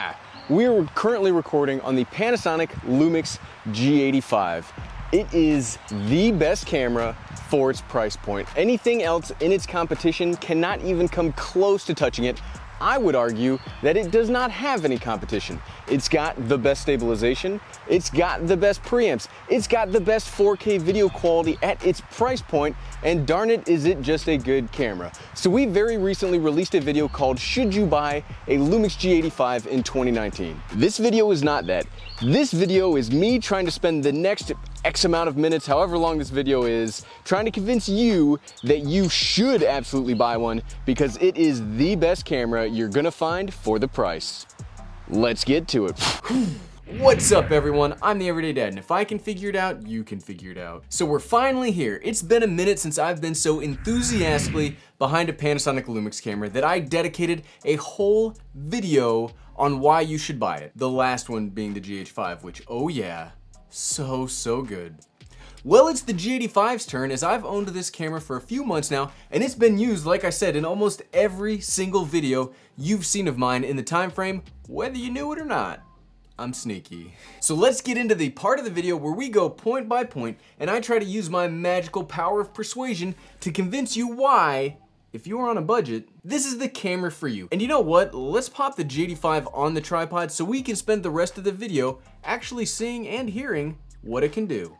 Yeah! We are currently recording on the Panasonic Lumix G85. It is the best camera for its price point. Anything else in its competition cannot even come close to touching it. I would argue that it does not have any competition. It's got the best stabilization, it's got the best preamps, it's got the best 4K video quality at its price point, and darn it, is it just a good camera. So we very recently released a video called Should You Buy a Lumix G85 in 2019? This video is not that. This video is me trying to spend the next X amount of minutes, however long this video is, trying to convince you that you should absolutely buy one because it is the best camera you're gonna find for the price. Let's get to it. What's up everyone? I'm the Everyday Dad and if I can figure it out, you can figure it out. So we're finally here. It's been a minute since I've been so enthusiastically behind a Panasonic Lumix camera that I dedicated a whole video on why you should buy it. The last one being the GH5, which oh yeah, so, so good. Well, it's the G85's turn as I've owned this camera for a few months now and it's been used, like I said, in almost every single video you've seen of mine in the time frame, whether you knew it or not. I'm sneaky. So let's get into the part of the video where we go point by point and I try to use my magical power of persuasion to convince you why if you are on a budget, this is the camera for you. And you know what? Let's pop the G85 on the tripod so we can spend the rest of the video actually seeing and hearing what it can do.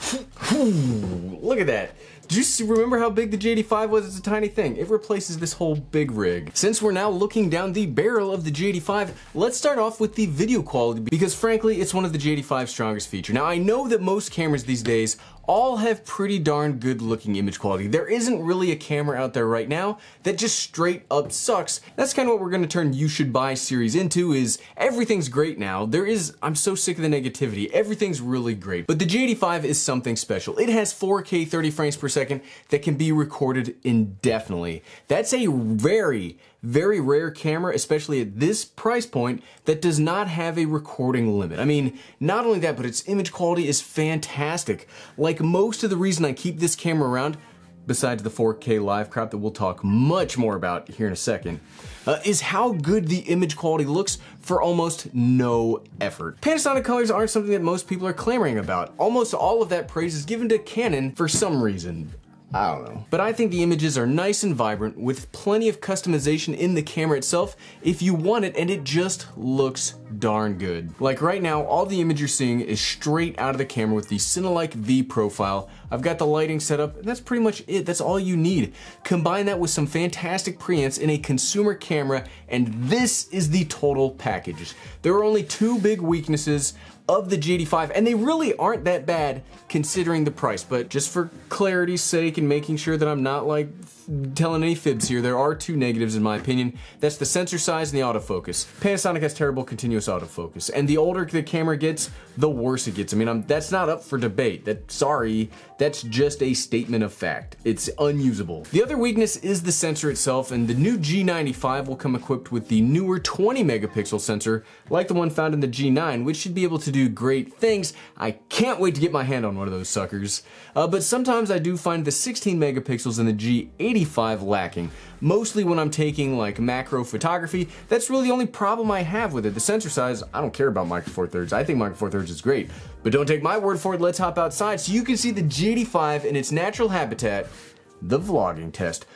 Look at that. Do you remember how big the G85 was? It's a tiny thing. It replaces this whole big rig. Since we're now looking down the barrel of the G85, let's start off with the video quality because frankly, it's one of the G85's strongest features. Now I know that most cameras these days all have pretty darn good looking image quality. There isn't really a camera out there right now that just straight up sucks. That's kind of what we're gonna turn You Should Buy series into is everything's great now. There is, I'm so sick of the negativity. Everything's really great. But the G85 is something special. It has 4K 30 frames per second that can be recorded indefinitely. That's a very, very rare camera, especially at this price point, that does not have a recording limit. I mean, not only that, but its image quality is fantastic. Like most of the reason I keep this camera around, besides the 4K live crop that we'll talk much more about here in a second, uh, is how good the image quality looks for almost no effort. Panasonic colors aren't something that most people are clamoring about. Almost all of that praise is given to Canon for some reason. I don't know. But I think the images are nice and vibrant with plenty of customization in the camera itself if you want it and it just looks darn good. Like right now, all the image you're seeing is straight out of the camera with the Cinelike V profile. I've got the lighting set up and that's pretty much it. That's all you need. Combine that with some fantastic preamps in a consumer camera and this is the total package. There are only two big weaknesses of the GD5, and they really aren't that bad considering the price but just for clarity's sake and making sure that I'm not like telling any fibs here, there are two negatives in my opinion. That's the sensor size and the autofocus. Panasonic has terrible continuous autofocus, and the older the camera gets, the worse it gets. I mean, I'm, that's not up for debate. That Sorry, that's just a statement of fact. It's unusable. The other weakness is the sensor itself, and the new G95 will come equipped with the newer 20 megapixel sensor, like the one found in the G9, which should be able to do great things. I can't wait to get my hand on one of those suckers. Uh, but sometimes I do find the 16 megapixels in the G8 85 lacking. Mostly when I'm taking like macro photography, that's really the only problem I have with it. The sensor size, I don't care about Micro Four Thirds. I think Micro Four Thirds is great. But don't take my word for it, let's hop outside so you can see the G85 in its natural habitat, the vlogging test.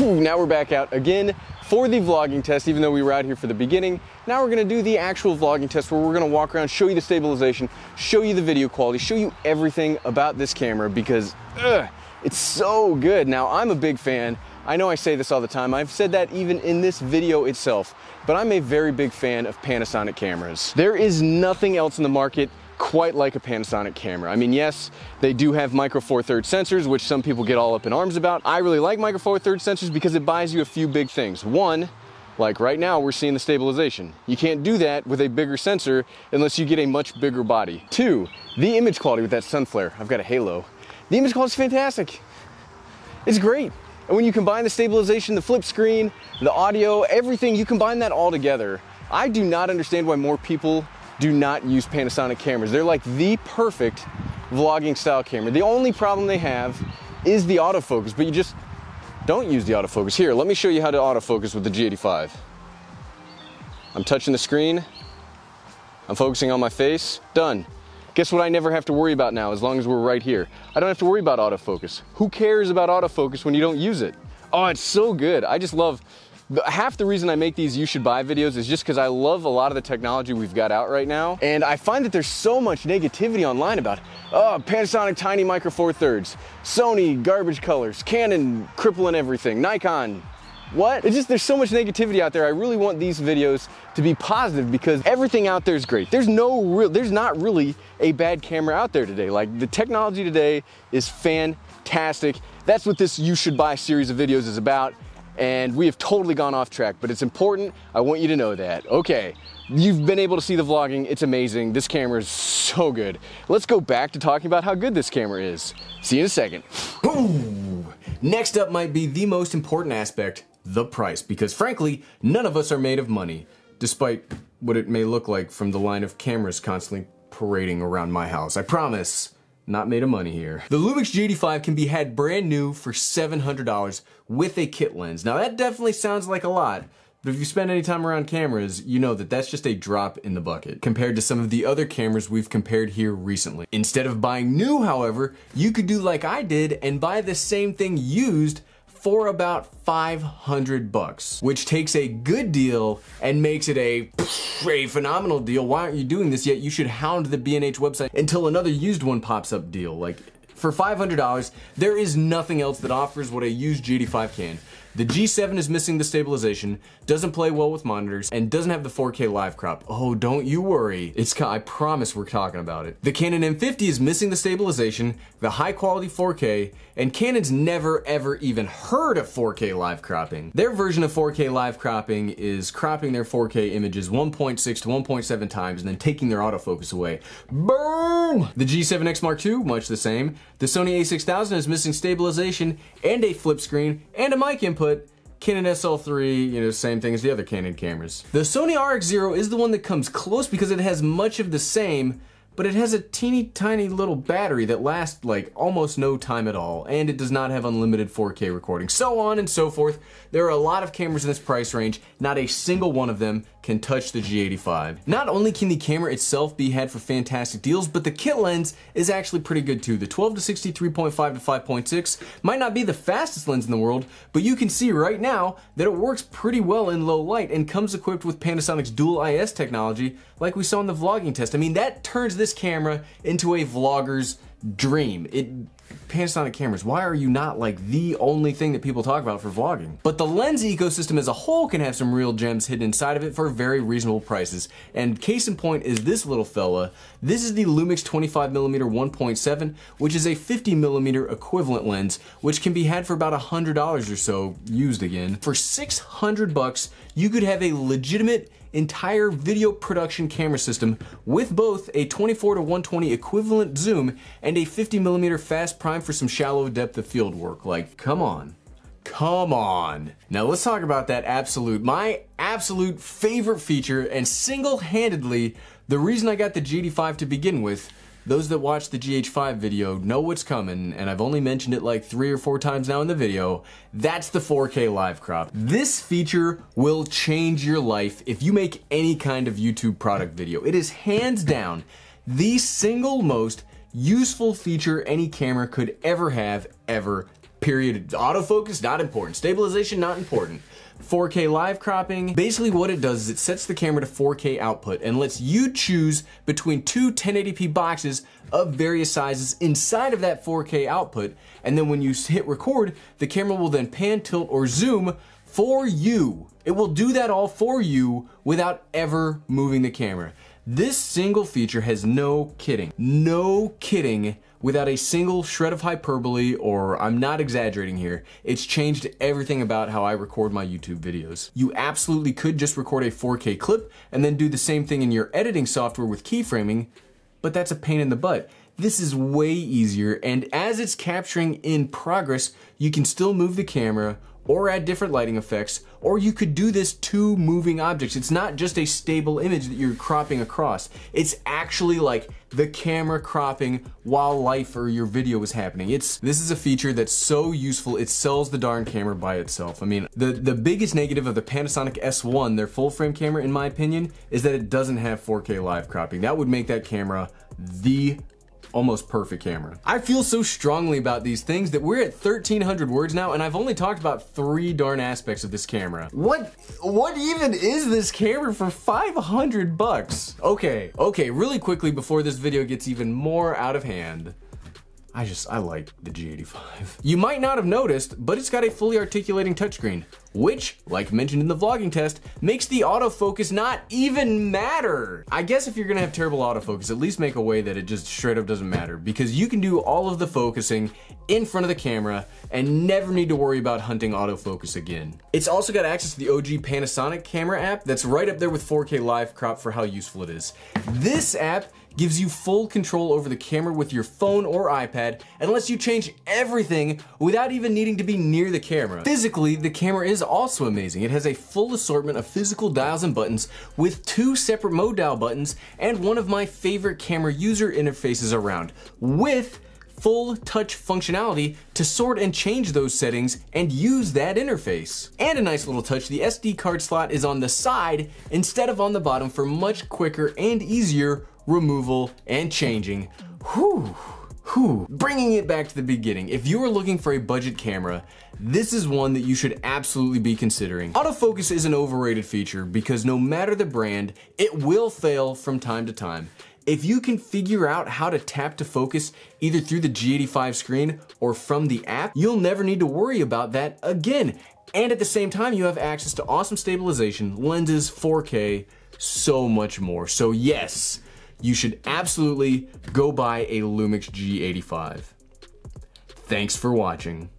now we're back out again for the vlogging test, even though we were out here for the beginning. Now we're gonna do the actual vlogging test where we're gonna walk around, show you the stabilization, show you the video quality, show you everything about this camera because ugh, it's so good. Now, I'm a big fan. I know I say this all the time. I've said that even in this video itself, but I'm a very big fan of Panasonic cameras. There is nothing else in the market quite like a Panasonic camera. I mean, yes, they do have micro four third sensors, which some people get all up in arms about. I really like micro four third sensors because it buys you a few big things. One, like right now, we're seeing the stabilization. You can't do that with a bigger sensor unless you get a much bigger body. Two, the image quality with that sun flare. I've got a halo. The image quality is fantastic. It's great. And when you combine the stabilization, the flip screen, the audio, everything, you combine that all together. I do not understand why more people do not use Panasonic cameras. They're like the perfect vlogging style camera. The only problem they have is the autofocus, but you just don't use the autofocus. Here, let me show you how to autofocus with the G85. I'm touching the screen. I'm focusing on my face. Done. Guess what I never have to worry about now as long as we're right here? I don't have to worry about autofocus. Who cares about autofocus when you don't use it? Oh, it's so good. I just love half the reason I make these you should buy videos is just because I love a lot of the technology we've got out right now. And I find that there's so much negativity online about, oh, Panasonic Tiny Micro Four Thirds, Sony garbage colors, Canon crippling everything, Nikon what? It's just, there's so much negativity out there. I really want these videos to be positive because everything out there is great. There's no real, there's not really a bad camera out there today. Like the technology today is fantastic. That's what this You Should Buy series of videos is about and we have totally gone off track, but it's important. I want you to know that. Okay, you've been able to see the vlogging. It's amazing. This camera is so good. Let's go back to talking about how good this camera is. See you in a second. Ooh. Next up might be the most important aspect, the price, because frankly, none of us are made of money, despite what it may look like from the line of cameras constantly parading around my house. I promise not made of money here. The Lumix G85 can be had brand new for $700 with a kit lens. Now that definitely sounds like a lot, but if you spend any time around cameras, you know that that's just a drop in the bucket compared to some of the other cameras we've compared here recently. Instead of buying new, however, you could do like I did and buy the same thing used for about 500 bucks, which takes a good deal and makes it a, a phenomenal deal. Why aren't you doing this yet? You should hound the B&H website until another used one pops up deal. Like for $500, there is nothing else that offers what a used G85 can. The G7 is missing the stabilization, doesn't play well with monitors, and doesn't have the 4K live crop. Oh, don't you worry. It's I promise we're talking about it. The Canon M50 is missing the stabilization, the high quality 4K, and Canon's never ever even heard of 4K live cropping. Their version of 4K live cropping is cropping their 4K images 1.6 to 1.7 times and then taking their autofocus away. Boom! The G7X Mark II, much the same. The Sony a6000 is missing stabilization and a flip screen and a mic input, Canon SL3, you know, same thing as the other Canon cameras. The Sony RX0 is the one that comes close because it has much of the same, but it has a teeny tiny little battery that lasts like almost no time at all, and it does not have unlimited 4K recording, so on and so forth. There are a lot of cameras in this price range, not a single one of them can touch the G85. Not only can the camera itself be had for fantastic deals, but the kit lens is actually pretty good too. The 12 to 63.5 to 5.6 might not be the fastest lens in the world, but you can see right now that it works pretty well in low light and comes equipped with Panasonic's dual IS technology like we saw in the vlogging test. I mean, that turns this camera into a vlogger's dream. It Panasonic cameras, why are you not like the only thing that people talk about for vlogging? But the lens ecosystem as a whole can have some real gems hidden inside of it for very reasonable prices. And case in point is this little fella. This is the Lumix 25mm 1.7, which is a 50mm equivalent lens, which can be had for about $100 or so used again. For 600 bucks, you could have a legitimate entire video production camera system with both a 24 to 120 equivalent zoom and a 50 millimeter fast prime for some shallow depth of field work. Like, come on. Come on. Now let's talk about that absolute, my absolute favorite feature and single-handedly the reason I got the GH5 to begin with those that watch the GH5 video know what's coming, and I've only mentioned it like three or four times now in the video. That's the 4K live crop. This feature will change your life if you make any kind of YouTube product video. It is hands down the single most useful feature any camera could ever have, ever, period. Autofocus, not important. Stabilization, not important. 4K live cropping. Basically what it does is it sets the camera to 4K output and lets you choose between two 1080p boxes of various sizes inside of that 4K output. And then when you hit record, the camera will then pan, tilt, or zoom for you. It will do that all for you without ever moving the camera. This single feature has no kidding, no kidding without a single shred of hyperbole, or I'm not exaggerating here, it's changed everything about how I record my YouTube videos. You absolutely could just record a 4K clip and then do the same thing in your editing software with keyframing, but that's a pain in the butt. This is way easier, and as it's capturing in progress, you can still move the camera or add different lighting effects, or you could do this to moving objects. It's not just a stable image that you're cropping across. It's actually like the camera cropping while life or your video is happening. It's this is a feature that's so useful. It sells the darn camera by itself. I mean, the the biggest negative of the Panasonic S1, their full frame camera in my opinion, is that it doesn't have 4K live cropping. That would make that camera the almost perfect camera. I feel so strongly about these things that we're at 1300 words now and I've only talked about three darn aspects of this camera. What, what even is this camera for 500 bucks? Okay, okay, really quickly before this video gets even more out of hand. I just, I like the G85. You might not have noticed, but it's got a fully articulating touchscreen, which, like mentioned in the vlogging test, makes the autofocus not even matter. I guess if you're gonna have terrible autofocus, at least make a way that it just straight up doesn't matter, because you can do all of the focusing in front of the camera and never need to worry about hunting autofocus again. It's also got access to the OG Panasonic camera app that's right up there with 4K live crop for how useful it is. This app gives you full control over the camera with your phone or iPad and lets you change everything without even needing to be near the camera. Physically, the camera is also amazing. It has a full assortment of physical dials and buttons with two separate mode dial buttons and one of my favorite camera user interfaces around with full touch functionality to sort and change those settings and use that interface. And a nice little touch, the SD card slot is on the side instead of on the bottom for much quicker and easier removal, and changing. Whew. Whew. Bringing it back to the beginning, if you are looking for a budget camera, this is one that you should absolutely be considering. Autofocus is an overrated feature because no matter the brand, it will fail from time to time. If you can figure out how to tap to focus either through the G85 screen or from the app, you'll never need to worry about that again. And at the same time, you have access to awesome stabilization, lenses, 4K, so much more. So yes, you should absolutely go buy a Lumix G85. Thanks for watching.